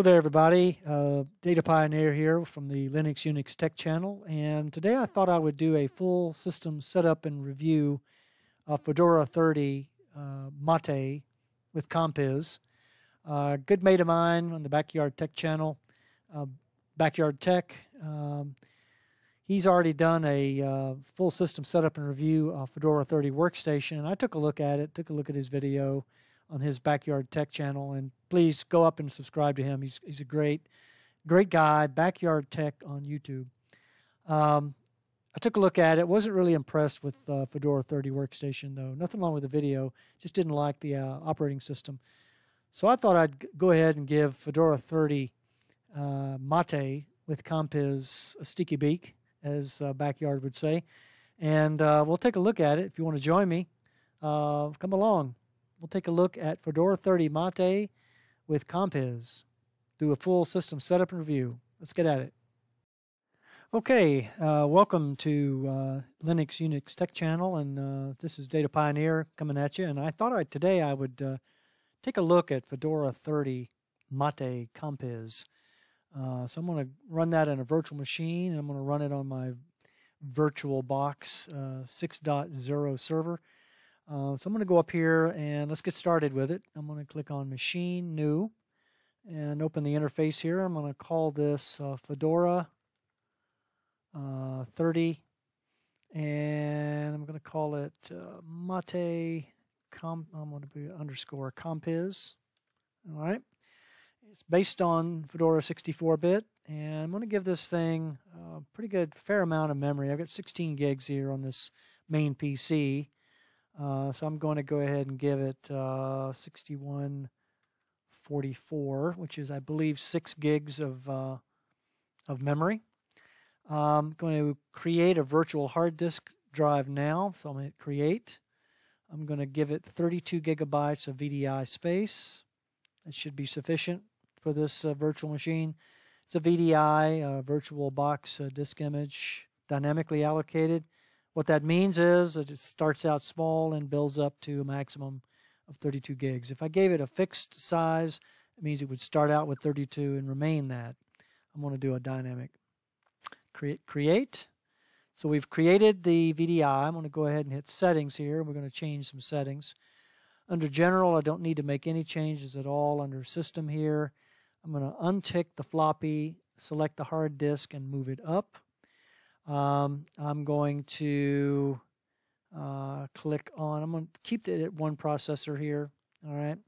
Hello there, everybody. Uh, Data Pioneer here from the Linux Unix Tech Channel, and today I thought I would do a full system setup and review of Fedora 30 uh, Mate with Compiz. Uh, good mate of mine on the Backyard Tech Channel, uh, Backyard Tech. Um, he's already done a uh, full system setup and review of Fedora 30 workstation, and I took a look at it, took a look at his video on his Backyard Tech channel. And please go up and subscribe to him. He's, he's a great, great guy, Backyard Tech on YouTube. Um, I took a look at it. Wasn't really impressed with uh, Fedora 30 workstation, though. Nothing wrong with the video. Just didn't like the uh, operating system. So I thought I'd go ahead and give Fedora 30 uh, Mate with Compiz a sticky beak, as uh, Backyard would say. And uh, we'll take a look at it. If you want to join me, uh, come along we'll take a look at Fedora 30 Mate with Compiz. Do a full system setup and review. Let's get at it. Okay, uh, welcome to uh, Linux Unix Tech Channel, and uh, this is Data Pioneer coming at you. And I thought I, today I would uh, take a look at Fedora 30 Mate Compiz. Uh, so I'm going to run that in a virtual machine, and I'm going to run it on my VirtualBox uh, 6.0 server. Uh, so I'm going to go up here and let's get started with it. I'm going to click on Machine, New, and open the interface here. I'm going to call this uh, Fedora uh, 30, and I'm going to call it uh, Mate, com I'm going to be underscore Compiz. All right. It's based on Fedora 64-bit, and I'm going to give this thing a pretty good, fair amount of memory. I've got 16 gigs here on this main PC. Uh, so I'm going to go ahead and give it uh, 6144, which is, I believe, six gigs of uh, of memory. I'm going to create a virtual hard disk drive now. So I'm going to create. I'm going to give it 32 gigabytes of VDI space. That should be sufficient for this uh, virtual machine. It's a VDI, uh, virtual box uh, disk image, dynamically allocated. What that means is it starts out small and builds up to a maximum of 32 gigs. If I gave it a fixed size, it means it would start out with 32 and remain that. I'm going to do a dynamic create. create. So we've created the VDI. I'm going to go ahead and hit settings here. We're going to change some settings. Under general, I don't need to make any changes at all. Under system here, I'm going to untick the floppy, select the hard disk, and move it up. Um, I'm going to uh, click on, I'm going to keep it at one processor here. All right.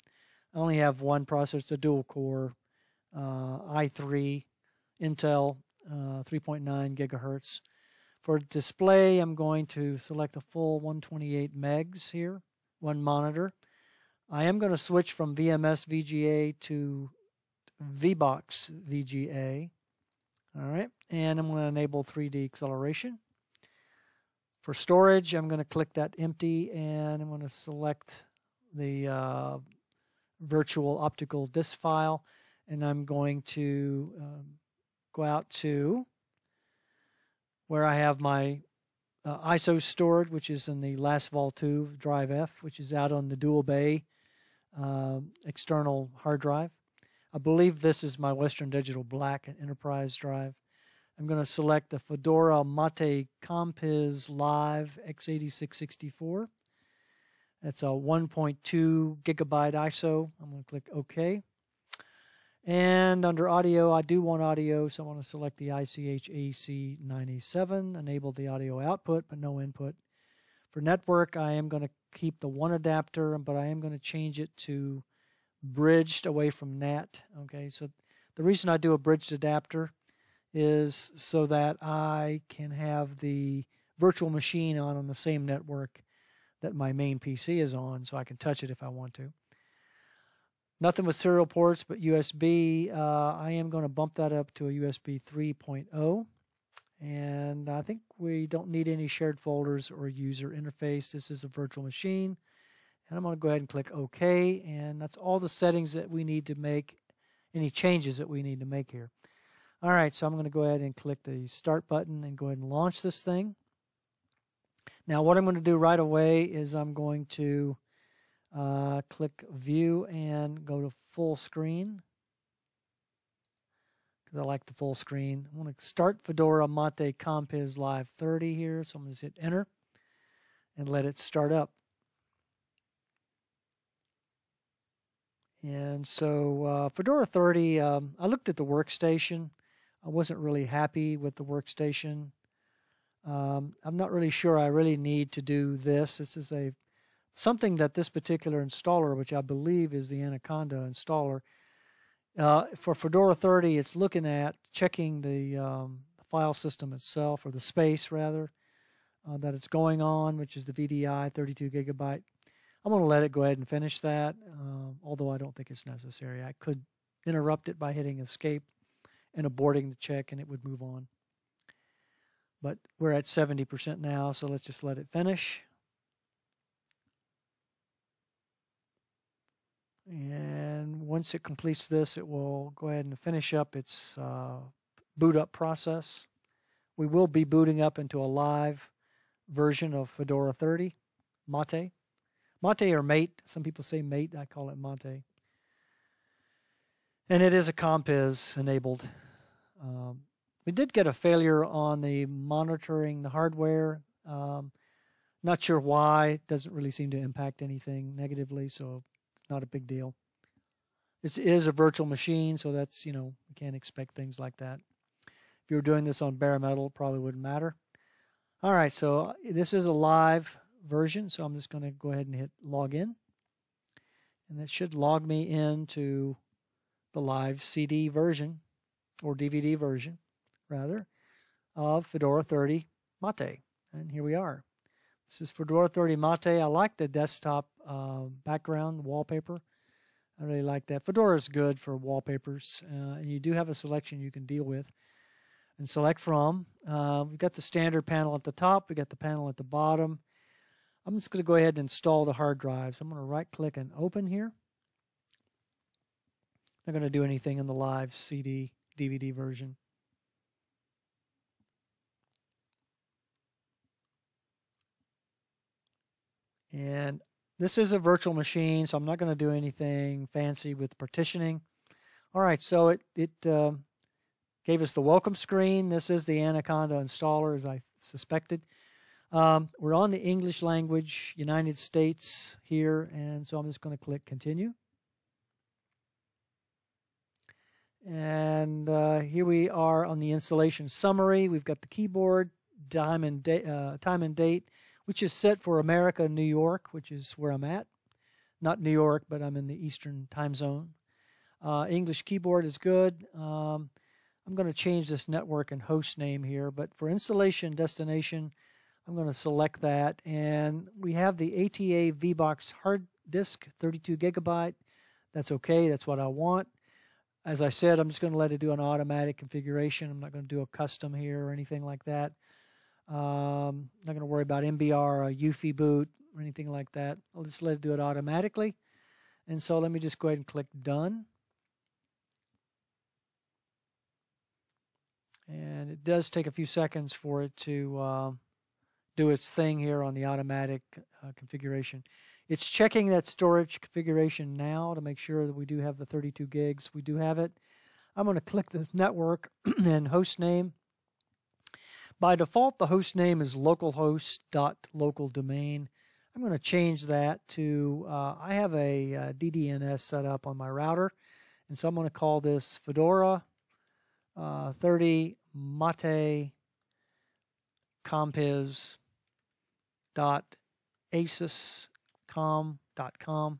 I only have one processor, a dual core uh, i3 Intel uh, 3.9 gigahertz. For display, I'm going to select the full 128 megs here, one monitor. I am going to switch from VMS VGA to VBox VGA. All right, and I'm going to enable 3D acceleration. For storage, I'm going to click that empty and I'm going to select the uh, virtual optical disk file and I'm going to um, go out to where I have my uh, ISO stored, which is in the LastVol 2 drive F, which is out on the dual bay uh, external hard drive. I believe this is my Western Digital Black Enterprise drive. I'm going to select the Fedora Mate Compiz Live x86-64. That's a 1.2 gigabyte ISO. I'm going to click OK. And under audio, I do want audio, so I want to select the ICH AC97, enable the audio output, but no input. For network, I am going to keep the one adapter, but I am going to change it to bridged away from NAT. Okay, so the reason I do a bridged adapter is so that I can have the virtual machine on on the same network that my main PC is on, so I can touch it if I want to. Nothing with serial ports, but USB. Uh, I am going to bump that up to a USB 3.0. And I think we don't need any shared folders or user interface. This is a virtual machine. And I'm going to go ahead and click OK. And that's all the settings that we need to make, any changes that we need to make here. All right, so I'm going to go ahead and click the Start button and go ahead and launch this thing. Now, what I'm going to do right away is I'm going to uh, click View and go to Full Screen. because I like the full screen. I want to start Fedora Mate Compiz Live 30 here, so I'm going to hit enter and let it start up. And so uh, Fedora 30, um, I looked at the workstation. I wasn't really happy with the workstation. Um, I'm not really sure I really need to do this. This is a something that this particular installer, which I believe is the Anaconda installer, uh, for Fedora 30, it's looking at checking the, um, file system itself, or the space rather, uh, that it's going on, which is the VDI 32 gigabyte. I'm going to let it go ahead and finish that, uh, although I don't think it's necessary. I could interrupt it by hitting escape and aborting the check, and it would move on. But we're at 70% now, so let's just let it finish. And once it completes this, it will go ahead and finish up its uh, boot up process. We will be booting up into a live version of Fedora 30, Mate. Mate or Mate. Some people say Mate. I call it Mate. And it is a Compiz enabled. Um, we did get a failure on the monitoring the hardware. Um, not sure why. It doesn't really seem to impact anything negatively, so not a big deal. This is a virtual machine, so that's, you know, you can't expect things like that. If you were doing this on bare metal, it probably wouldn't matter. All right, so this is a live version, so I'm just going to go ahead and hit login. And that should log me into the live CD version, or DVD version, rather, of Fedora 30 Mate. And here we are. This is Fedora 30 Mate. I like the desktop uh, background wallpaper. I really like that. Fedora is good for wallpapers, uh, and you do have a selection you can deal with and select from. Uh, we've got the standard panel at the top. We've got the panel at the bottom. I'm just going to go ahead and install the hard drives. I'm going to right click and open here. Not going to do anything in the live CD DVD version. And this is a virtual machine, so I'm not going to do anything fancy with partitioning. All right, so it, it uh, gave us the welcome screen. This is the Anaconda installer, as I suspected. Um, we're on the English language, United States here, and so I'm just going to click continue. And uh, here we are on the installation summary. We've got the keyboard, time and, uh, time and date, which is set for America, New York, which is where I'm at. Not New York, but I'm in the Eastern time zone. Uh, English keyboard is good. Um, I'm going to change this network and host name here, but for installation destination, I'm going to select that. And we have the ATA VBox hard disk, 32 gigabyte. That's okay. That's what I want. As I said, I'm just going to let it do an automatic configuration. I'm not going to do a custom here or anything like that. Um, not going to worry about MBR or UEFI boot or anything like that. I'll just let it do it automatically. And so let me just go ahead and click Done. And it does take a few seconds for it to uh, do its thing here on the automatic uh, configuration. It's checking that storage configuration now to make sure that we do have the 32 gigs. We do have it. I'm going to click this network and host name. By default, the host name is localhost.localdomain. I'm going to change that to, uh, I have a, a uh, DDNS set up on my router, and so I'm going to call this Fedora uh, 30 Mate Compiz dot asuscomm.com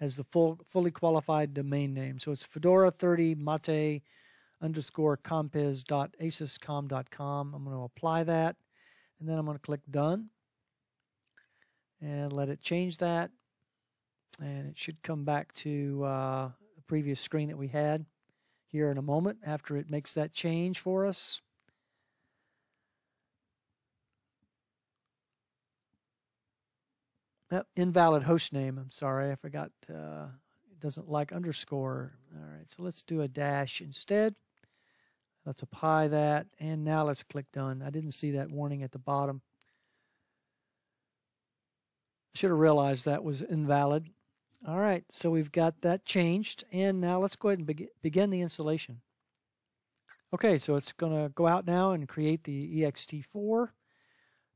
as the full fully qualified domain name. So it's Fedora 30 Mate underscore compiz.asuscomm.com. I'm going to apply that and then I'm going to click done and let it change that. And it should come back to uh, the previous screen that we had here in a moment after it makes that change for us. Invalid host name. I'm sorry, I forgot. Uh, it doesn't like underscore. All right, so let's do a dash instead. Let's apply that, and now let's click done. I didn't see that warning at the bottom. I should have realized that was invalid. All right, so we've got that changed, and now let's go ahead and begin the installation. Okay, so it's going to go out now and create the ext4,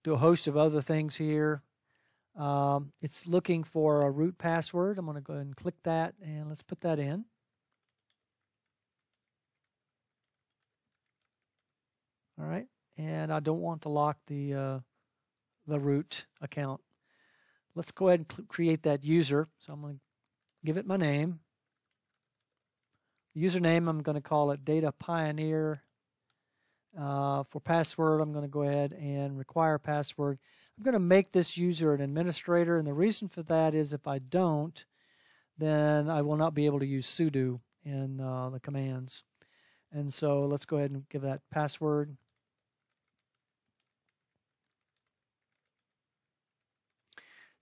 do a host of other things here. Um, it's looking for a root password. I'm going to go ahead and click that, and let's put that in. All right, and I don't want to lock the uh, the root account. Let's go ahead and create that user. So I'm going to give it my name. Username, I'm going to call it Data Pioneer. Uh, for password, I'm going to go ahead and require password. I'm going to make this user an administrator, and the reason for that is if I don't, then I will not be able to use sudo in uh, the commands. And so let's go ahead and give that password.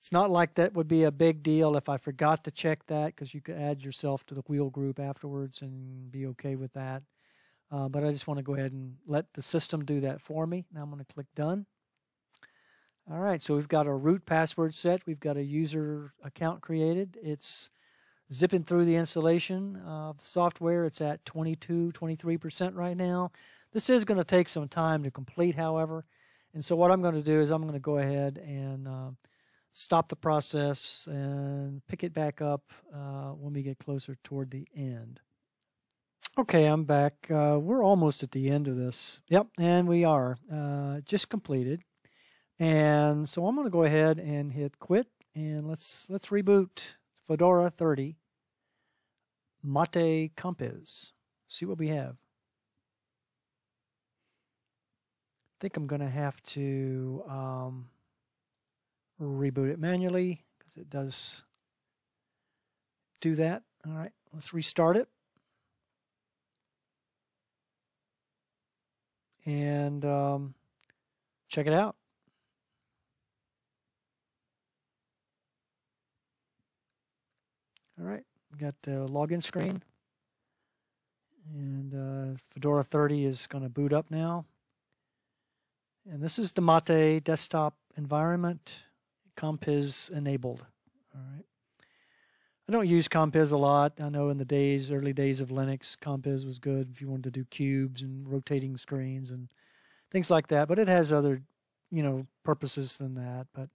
It's not like that would be a big deal if I forgot to check that because you could add yourself to the wheel group afterwards and be okay with that. Uh, but I just want to go ahead and let the system do that for me. Now I'm going to click Done. All right, so we've got a root password set. We've got a user account created. It's zipping through the installation of the software. It's at 22, 23% right now. This is going to take some time to complete, however. And so what I'm going to do is I'm going to go ahead and uh, stop the process and pick it back up uh, when we get closer toward the end. Okay, I'm back. Uh, we're almost at the end of this. Yep, and we are. Uh, just completed. And so I'm going to go ahead and hit quit and let's let's reboot Fedora 30 Mate Compiz. See what we have. I think I'm going to have to um, reboot it manually because it does do that. All right, let's restart it. And um, check it out. All right, we got the login screen. And uh, Fedora 30 is going to boot up now. And this is the Mate desktop environment. Compiz enabled. All right. I don't use Compiz a lot. I know in the days, early days of Linux, Compiz was good if you wanted to do cubes and rotating screens and things like that. But it has other, you know, purposes than that. But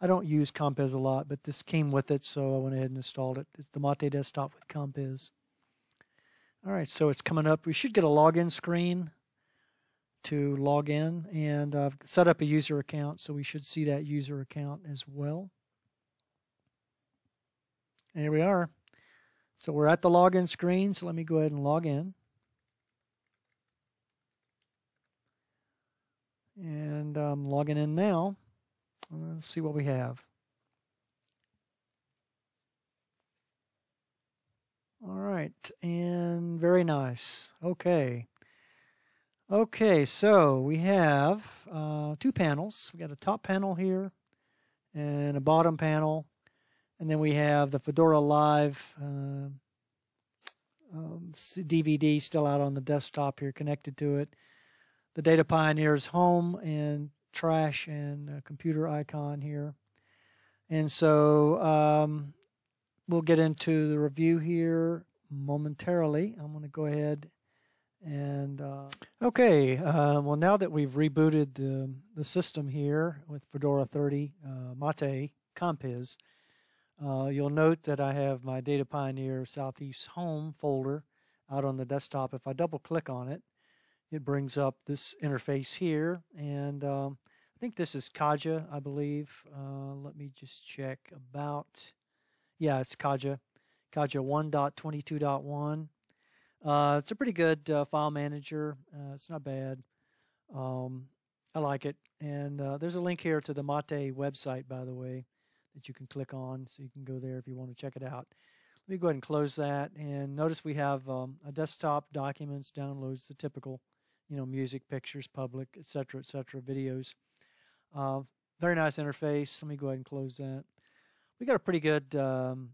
I don't use Compiz a lot. But this came with it, so I went ahead and installed it. It's the Mate desktop with Compiz. All right, so it's coming up. We should get a login screen to log in and I've set up a user account so we should see that user account as well. And here we are. So we're at the login screen, so let me go ahead and log in. And I'm logging in now. Let's see what we have. All right, and very nice. Okay. Okay, so we have uh, two panels. We got a top panel here and a bottom panel, and then we have the Fedora Live uh, um, DVD still out on the desktop here, connected to it. The Data Pioneer's home and trash and computer icon here, and so um, we'll get into the review here momentarily. I'm going to go ahead and uh, okay, uh, well now that we've rebooted the the system here with Fedora 30 uh, Mate Compiz, uh, you'll note that I have my Data Pioneer Southeast Home folder out on the desktop. If I double click on it, it brings up this interface here, and um, I think this is Caja, I believe. Uh, let me just check about. Yeah, it's Caja, Caja 1.22.1. Uh, it's a pretty good uh, file manager. Uh, it's not bad. Um, I like it. And uh, there's a link here to the Mate website, by the way, that you can click on, so you can go there if you want to check it out. Let me go ahead and close that. And notice we have um, a desktop, documents, downloads, the typical, you know, music, pictures, public, etc., etc., videos. Uh, very nice interface. Let me go ahead and close that. We got a pretty good um,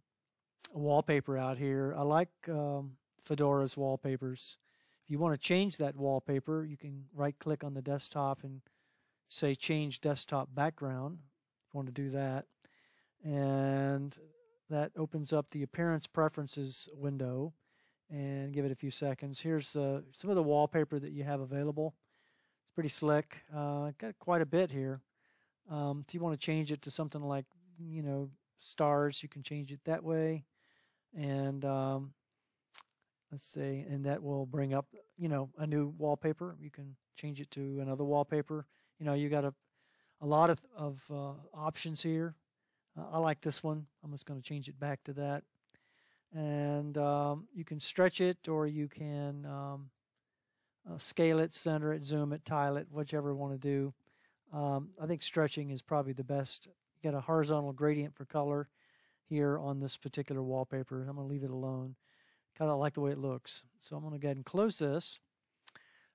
wallpaper out here. I like um, Fedora's wallpapers. If you want to change that wallpaper, you can right click on the desktop and say change desktop background. If you want to do that. And that opens up the appearance preferences window. And give it a few seconds. Here's uh, some of the wallpaper that you have available. It's pretty slick. Uh, got quite a bit here. Um, if you want to change it to something like, you know, stars, you can change it that way. And um, let's see, and that will bring up, you know, a new wallpaper. You can change it to another wallpaper. You know, you got a, a lot of, of uh, options here. Uh, I like this one. I'm just going to change it back to that. And um, you can stretch it or you can um, uh, scale it, center it, zoom it, tile it, whichever you want to do. Um, I think stretching is probably the best. You got a horizontal gradient for color here on this particular wallpaper. I'm going to leave it alone. Kind of like the way it looks. So I'm going to go ahead and close this.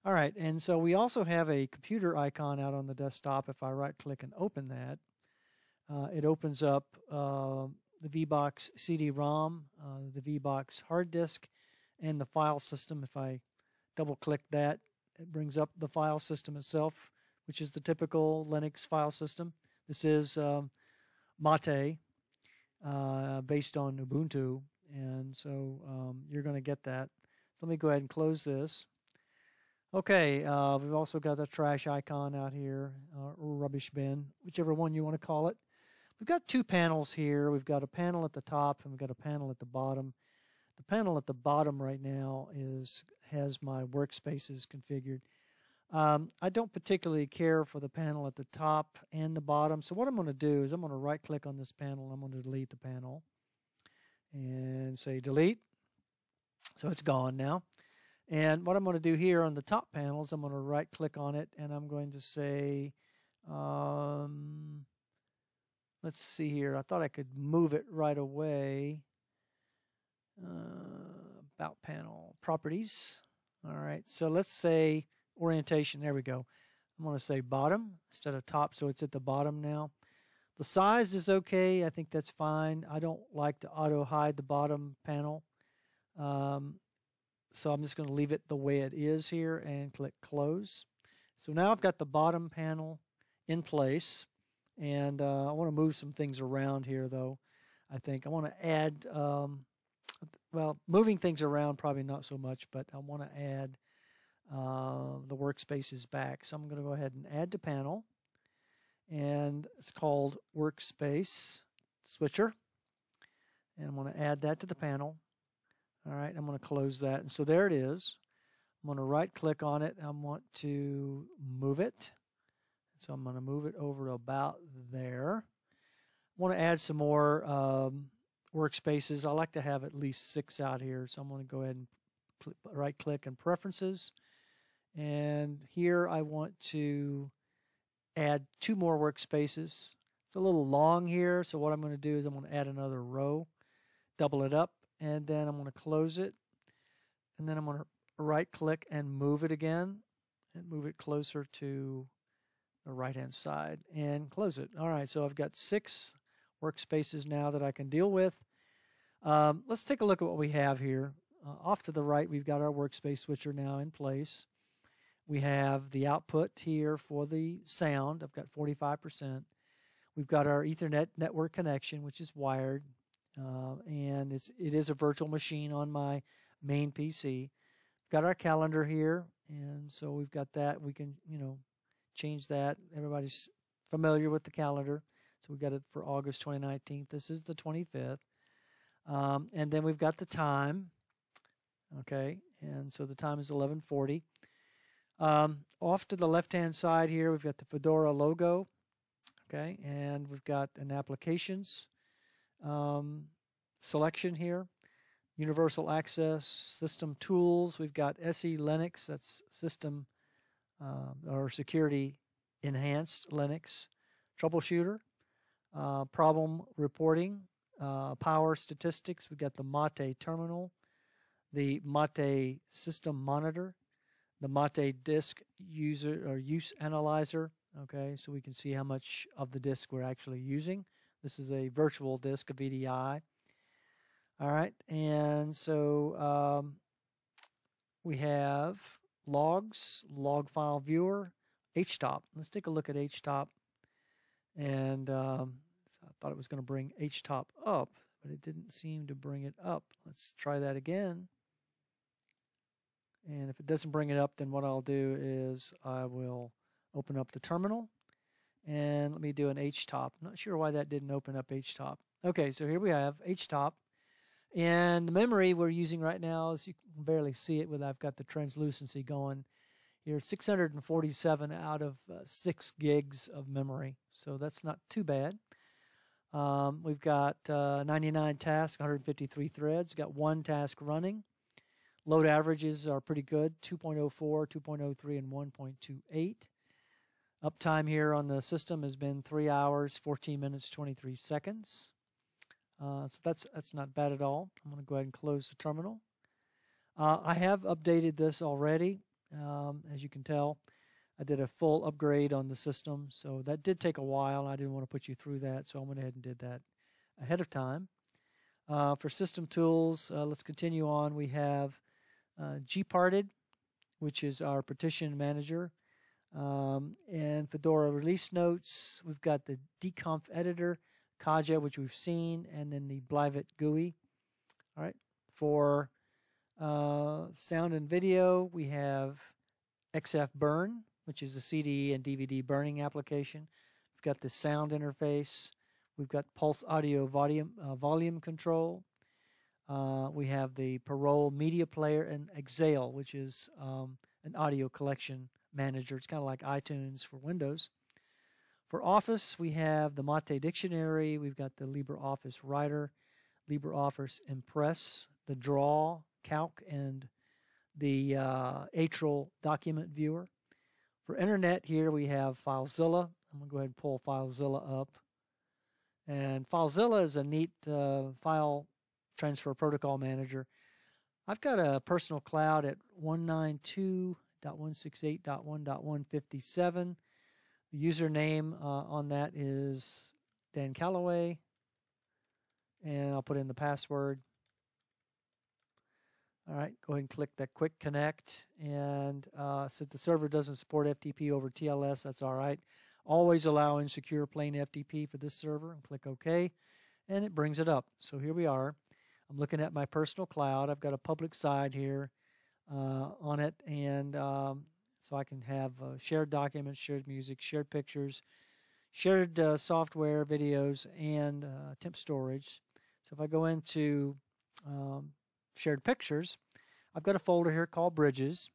All right, and so we also have a computer icon out on the desktop. If I right click and open that, uh, it opens up uh, the VBox CD-ROM, uh, the VBox hard disk, and the file system. If I double click that, it brings up the file system itself, which is the typical Linux file system. This is um, Mate, uh, based on Ubuntu, and so um, you're going to get that. So let me go ahead and close this. Okay, uh, we've also got the trash icon out here, uh, or rubbish bin, whichever one you want to call it. We've got two panels here. We've got a panel at the top and we've got a panel at the bottom. The panel at the bottom right now is has my workspaces configured. Um, I don't particularly care for the panel at the top and the bottom. So what I'm going to do is I'm going to right click on this panel. I'm going to delete the panel and say delete. So it's gone now. And what I'm going to do here on the top panel is I'm going to right click on it and I'm going to say, um, let's see here. I thought I could move it right away. Uh, about panel properties. All right. So let's say orientation. There we go. I'm going to say bottom instead of top. So it's at the bottom now. The size is okay. I think that's fine. I don't like to auto hide the bottom panel. Um, so I'm just going to leave it the way it is here and click close. So now I've got the bottom panel in place and uh, I want to move some things around here though. I think I want to add, um, well, moving things around probably not so much, but I want to add uh, the workspaces back. So I'm going to go ahead and add to panel and it's called workspace switcher and I'm going to add that to the panel all right, I'm going to close that. And so there it is. I'm going to right click on it. I want to move it. So I'm going to move it over to about there. I want to add some more um, workspaces. I like to have at least six out here. So I'm going to go ahead and click, right click and preferences. And here I want to add two more workspaces. It's a little long here. So what I'm going to do is I'm going to add another row, double it up, and then I'm going to close it and then I'm going to right click and move it again and move it closer to the right hand side and close it. All right, so I've got six workspaces now that I can deal with. Um, let's take a look at what we have here. Uh, off to the right, we've got our workspace switcher now in place. We have the output here for the sound. I've got 45%. We've got our Ethernet network connection, which is wired uh, and it's it is a virtual machine on my main PC. Got our calendar here, and so we've got that. We can you know change that. Everybody's familiar with the calendar, so we got it for August 2019. This is the 25th, um, and then we've got the time. Okay, and so the time is 11:40. Um, off to the left-hand side here, we've got the Fedora logo. Okay, and we've got an applications um, selection here. Universal access, system tools. We've got SE Linux, that's system uh, or security enhanced Linux. Troubleshooter, uh, problem reporting, uh, power statistics. We've got the Mate terminal, the Mate system monitor, the Mate disk user or use analyzer. Okay, so we can see how much of the disk we're actually using. This is a virtual disk of VDI. All right, and so um, we have logs, log file viewer, htop. Let's take a look at htop. And um, I thought it was going to bring htop up, but it didn't seem to bring it up. Let's try that again. And if it doesn't bring it up, then what I'll do is I will open up the terminal and let me do an HTOP. Not sure why that didn't open up HTOP. Okay, so here we have HTOP. And the memory we're using right now, as you can barely see it with I've got the translucency going here, 647 out of uh, 6 gigs of memory. So that's not too bad. Um, we've got uh, 99 tasks, 153 threads, got one task running. Load averages are pretty good 2.04, 2.03, and 1.28. Uptime here on the system has been 3 hours, 14 minutes, 23 seconds. Uh, so that's that's not bad at all. I'm going to go ahead and close the terminal. Uh, I have updated this already, um, as you can tell. I did a full upgrade on the system, so that did take a while. I didn't want to put you through that, so I went ahead and did that ahead of time. Uh, for system tools, uh, let's continue on. We have uh, gparted, which is our partition manager. Um, and Fedora release notes, we've got the dconf editor, Caja, which we've seen, and then the Blivet GUI. All right. For uh, sound and video, we have Xfburn, which is a CD and DVD burning application. We've got the sound interface. We've got Pulse Audio volume, uh, volume control. Uh, we have the Parole Media Player and Exaile, which is um, an audio collection manager. It's kind of like iTunes for Windows. For Office, we have the Mate Dictionary. We've got the LibreOffice Writer, LibreOffice Impress, the Draw, Calc, and the uh, Atril Document Viewer. For internet here, we have FileZilla. I'm going to go ahead and pull FileZilla up. And FileZilla is a neat uh, file transfer protocol manager. I've got a personal cloud at 192.168.1.157. The username uh, on that is Dan Calloway. And I'll put in the password. All right, go ahead and click that quick connect. And uh, since the server doesn't support FTP over TLS, that's all right. Always allow insecure plain FTP for this server and click OK. And it brings it up. So here we are. I'm looking at my personal cloud. I've got a public side here uh, on it. And um, so I can have uh, shared documents, shared music, shared pictures, shared uh, software, videos, and uh, temp storage. So if I go into um, shared pictures, I've got a folder here called Bridges,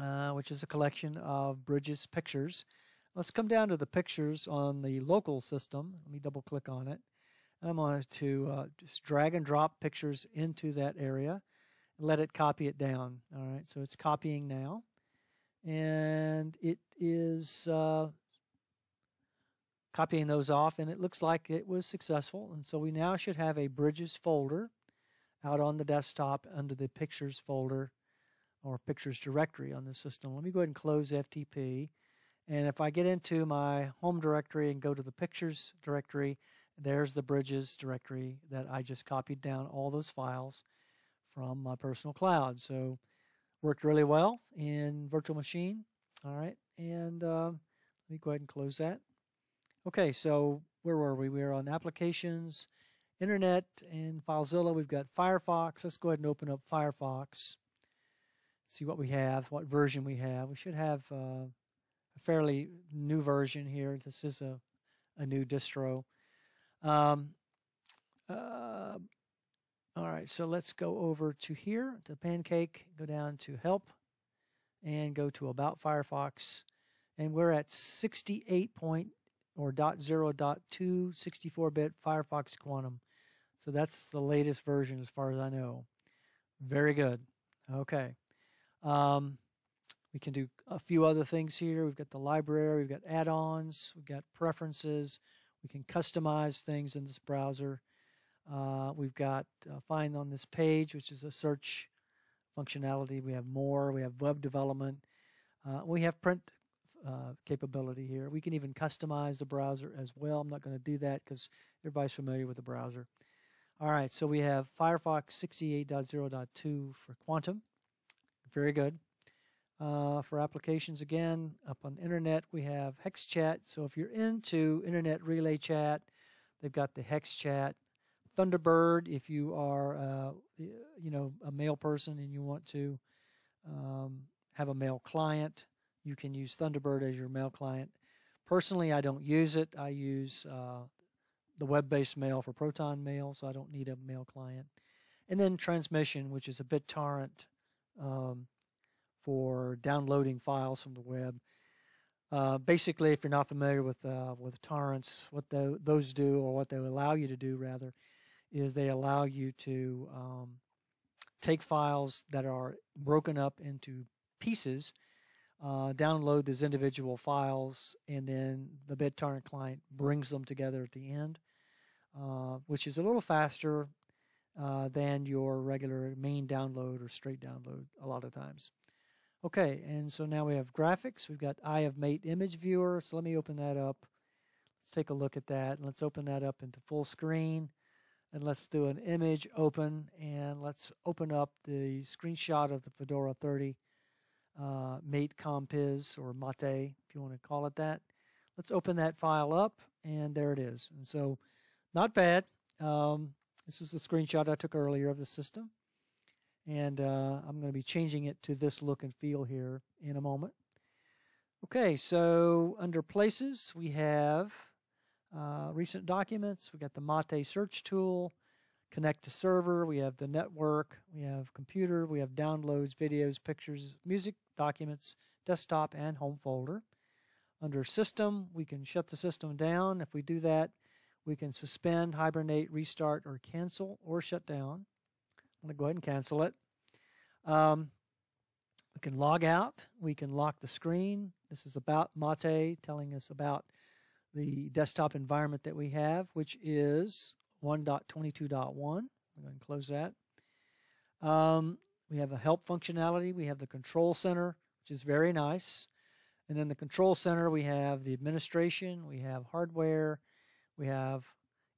uh, which is a collection of Bridges pictures. Let's come down to the pictures on the local system. Let me double click on it. I'm going to uh, just drag and drop pictures into that area and let it copy it down. All right, so it's copying now. And it is uh, copying those off, and it looks like it was successful. And so we now should have a Bridges folder out on the desktop under the Pictures folder or Pictures directory on the system. Let me go ahead and close FTP. And if I get into my home directory and go to the Pictures directory, there's the Bridges directory that I just copied down all those files from my personal cloud. So worked really well in virtual machine. All right, and uh, let me go ahead and close that. Okay, so where were we? We were on applications, internet and FileZilla. We've got Firefox. Let's go ahead and open up Firefox. See what we have, what version we have. We should have uh, a fairly new version here. This is a, a new distro. Um, uh, all right, so let's go over to here, to Pancake, go down to Help, and go to About Firefox. And we're at 68 point or dot zero dot two 64-bit Firefox Quantum. So that's the latest version as far as I know. Very good. Okay. Um, we can do a few other things here. We've got the library, we've got add-ons, we've got preferences. We can customize things in this browser. Uh, we've got uh, find on this page, which is a search functionality. We have more. We have web development. Uh, we have print uh, capability here. We can even customize the browser as well. I'm not going to do that because everybody's familiar with the browser. All right, so we have Firefox 68.0.2 for Quantum. Very good. Uh, for applications, again, up on the internet, we have HexChat. So if you're into internet relay chat, they've got the HexChat. Thunderbird, if you are, uh, you know, a mail person and you want to um, have a mail client. You can use Thunderbird as your mail client. Personally, I don't use it. I use uh, the web-based mail for Proton Mail, so I don't need a mail client. And then transmission, which is a BitTorrent um, for downloading files from the web. Uh, basically, if you're not familiar with uh, with torrents, what the, those do, or what they allow you to do, rather, is they allow you to um, take files that are broken up into pieces, uh, download those individual files, and then the BitTorrent client brings them together at the end, uh, which is a little faster uh, than your regular main download or straight download a lot of times. Okay, and so now we have graphics. We've got Eye of Mate image viewer. So let me open that up. Let's take a look at that. Let's open that up into full screen. And let's do an image open. And let's open up the screenshot of the Fedora 30 uh, Mate Compiz or Mate, if you want to call it that. Let's open that file up. And there it is. And so not bad. Um, this was the screenshot I took earlier of the system and uh, I'm going to be changing it to this look and feel here in a moment. Okay, so under places we have uh, recent documents, we got the Mate search tool, connect to server, we have the network, we have computer, we have downloads, videos, pictures, music, documents, desktop, and home folder. Under system, we can shut the system down. If we do that, we can suspend, hibernate, restart, or cancel, or shut down. I'm going to go ahead and cancel it. Um, we can log out. We can lock the screen. This is about Mate, telling us about the desktop environment that we have, which is 1.22.1. We're going to close that. Um, we have a help functionality. We have the control center, which is very nice. And in the control center, we have the administration, we have hardware, we have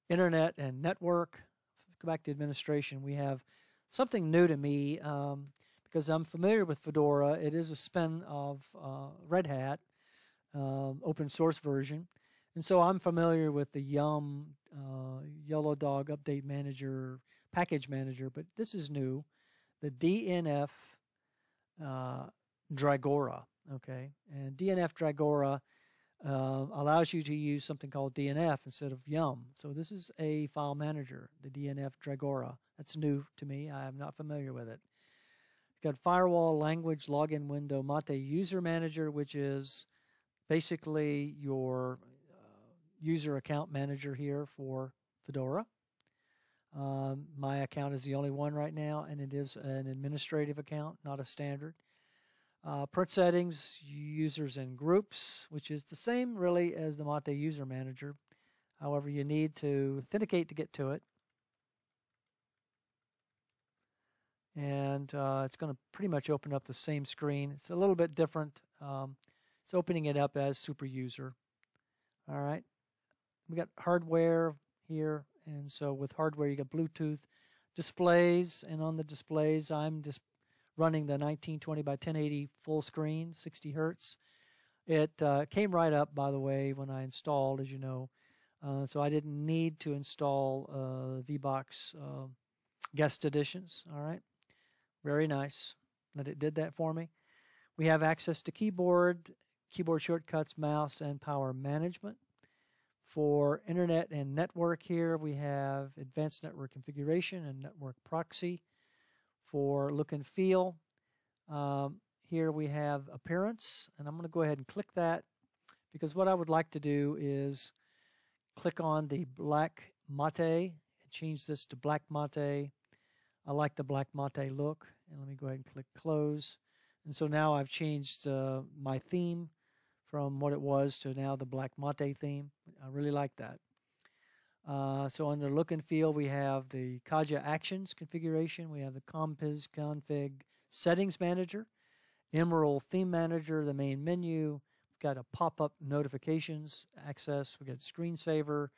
internet and network. Go back to administration. We have something new to me um, because I'm familiar with Fedora. It is a spin of uh, Red Hat, um, open source version. And so I'm familiar with the Yum uh, Yellow Dog Update Manager, Package Manager, but this is new. The DNF uh, Dragora, okay? And DNF Dragora uh, allows you to use something called DNF instead of Yum. So this is a file manager, the DNF Dragora. That's new to me. I am not familiar with it. You've got firewall language login window Mate user manager, which is basically your user account manager here for Fedora. Um, my account is the only one right now, and it is an administrative account, not a standard. Uh, print settings, users and groups, which is the same really as the Mate user manager. However, you need to authenticate to get to it. and uh, it's going to pretty much open up the same screen. It's a little bit different. Um, it's opening it up as super user. All right. We got hardware here, and so with hardware you got Bluetooth displays, and on the displays I'm just running the 1920 by 1080 full screen, 60 hertz. It uh, came right up, by the way, when I installed, as you know. Uh, so I didn't need to install uh, VBox uh, guest editions. All right. Very nice that it did that for me. We have access to keyboard, keyboard shortcuts, mouse, and power management. For internet and network here, we have advanced network configuration and network proxy. For look and feel, um, here we have appearance, and I'm going to go ahead and click that because what I would like to do is click on the black mate and change this to black mate. I like the black mate look. And let me go ahead and click close. And so now I've changed uh, my theme from what it was to now the Black Mate theme. I really like that. Uh, so under look and feel, we have the Caja Actions configuration. We have the Compiz config settings manager, Emerald theme manager, the main menu. We've got a pop-up notifications access. We've got screensaver,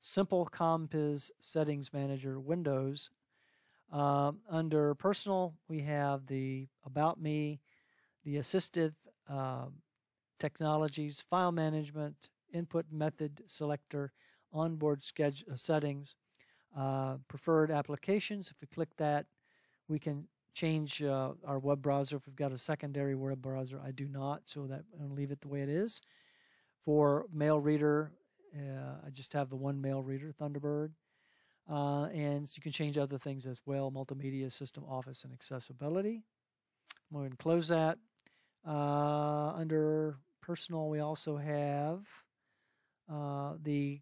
simple Compiz settings manager, Windows, um, under personal, we have the About Me, the Assistive uh, Technologies, File Management, Input Method Selector, Onboard schedule, uh, Settings, uh, Preferred Applications. If we click that, we can change uh, our web browser if we've got a secondary web browser. I do not, so that to leave it the way it is. For mail reader, uh, I just have the one mail reader, Thunderbird. Uh, and you can change other things as well, multimedia, system, office, and accessibility. I'm going to close that. Uh, under personal, we also have uh, the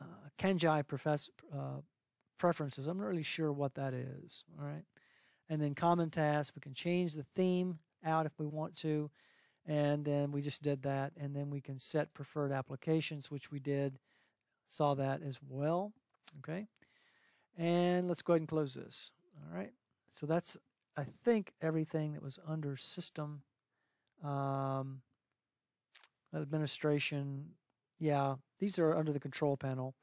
uh, Kanji profess, uh, preferences. I'm not really sure what that is. All right. And then common tasks, we can change the theme out if we want to. And then we just did that. And then we can set preferred applications, which we did. Saw that as well. Okay. And let's go ahead and close this. All right. So that's, I think, everything that was under system um, administration. Yeah, these are under the control panel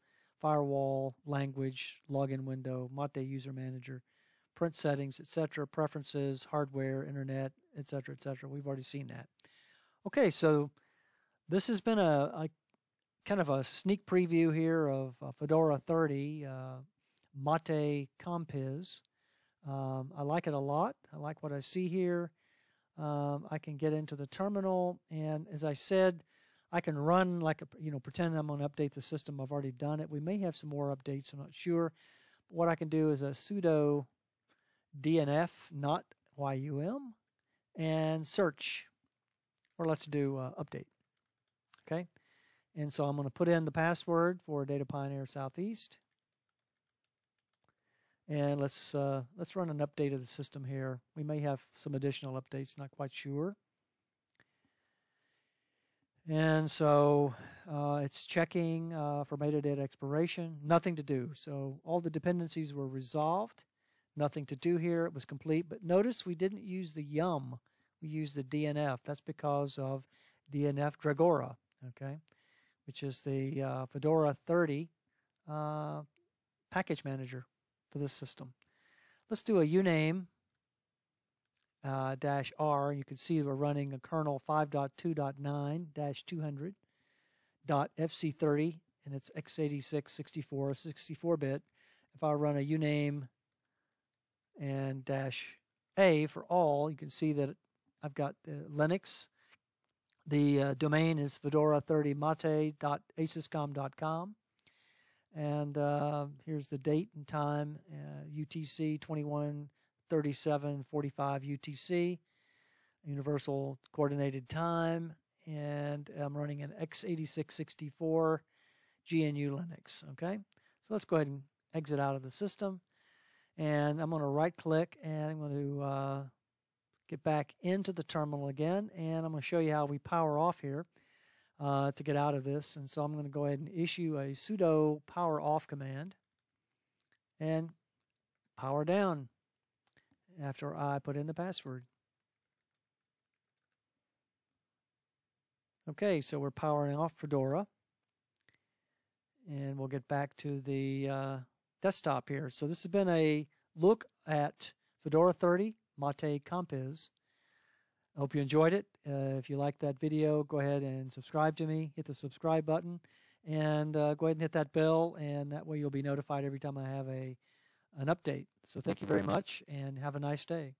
firewall, language, login window, Mate user manager, print settings, etc., preferences, hardware, internet, etc., etc. We've already seen that. Okay, so this has been a, a kind of a sneak preview here of uh, Fedora 30 uh, Mate Compiz. Um, I like it a lot. I like what I see here. Um, I can get into the terminal, and as I said, I can run like a, you know, pretend I'm going to update the system. I've already done it. We may have some more updates. I'm not sure. But what I can do is a sudo dnf, not yum, and search. Or let's do uh, update. Okay. And so I'm going to put in the password for Data Pioneer Southeast. And let's uh, let's run an update of the system here. We may have some additional updates, not quite sure. And so uh, it's checking uh, for metadata expiration, nothing to do. So all the dependencies were resolved, nothing to do here. It was complete. But notice we didn't use the yum, we used the DNF. That's because of DNF Dragora, okay, which is the uh, Fedora 30 uh, package manager for this system. Let's do a uname uh, dash R. You can see we're running a kernel 5.2.9 dash 200 dot FC30 and it's x86 64 64 bit. If I run a uname and dash A for all, you can see that I've got the Linux. The uh, domain is fedora30mate.asuscomm.com. And uh, here's the date and time, uh, UTC 21 3745 UTC, Universal Coordinated Time, and I'm running an x86-64 GNU Linux. Okay, so let's go ahead and exit out of the system, and I'm going to right click and I'm going to uh, get back into the terminal again, and I'm going to show you how we power off here. Uh, to get out of this. And so I'm going to go ahead and issue a sudo power off command and power down after I put in the password. Okay, so we're powering off Fedora. And we'll get back to the uh, desktop here. So this has been a look at Fedora 30 Mate Compiz. I hope you enjoyed it. Uh, if you liked that video, go ahead and subscribe to me. Hit the subscribe button and uh, go ahead and hit that bell, and that way you'll be notified every time I have a an update. So thank you very much and have a nice day.